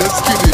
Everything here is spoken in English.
Let's get it.